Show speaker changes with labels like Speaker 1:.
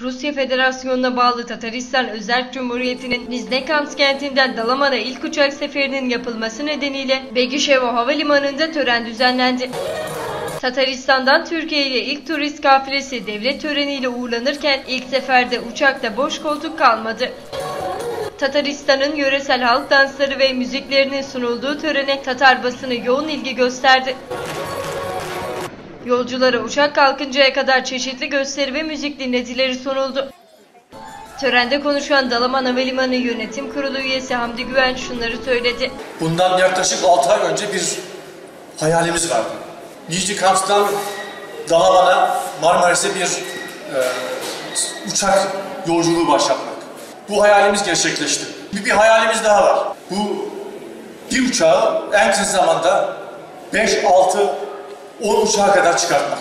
Speaker 1: Rusya Federasyonu'na bağlı Tataristan Özerk Cumhuriyeti'nin Nizhnekamsk kentinden Dalaman'a ilk uçak seferinin yapılması nedeniyle Begüşevo Havalimanı'nda tören düzenlendi. Tataristan'dan Türkiye ile ilk turist kafilesi devlet töreniyle uğurlanırken ilk seferde uçakta boş koltuk kalmadı. Tataristan'ın yöresel halk dansları ve müziklerinin sunulduğu törene Tatar basını yoğun ilgi gösterdi. Yolculara uçak kalkıncaya kadar çeşitli gösteri ve müzik dinletileri sunuldu. Törende konuşan Dalaman Havalimanı Yönetim Kurulu üyesi Hamdi Güven şunları söyledi.
Speaker 2: Bundan yaklaşık 6 ay önce bir hayalimiz vardı. Nijnikamsk'tan Dalaman'a Marmaris'e bir e, uçak yolculuğu başlatmak. Bu hayalimiz gerçekleşti. Bir, bir hayalimiz daha var. Bu bir uçağı en kısa zamanda 5, 6, 10 uçağa kadar çıkartmak.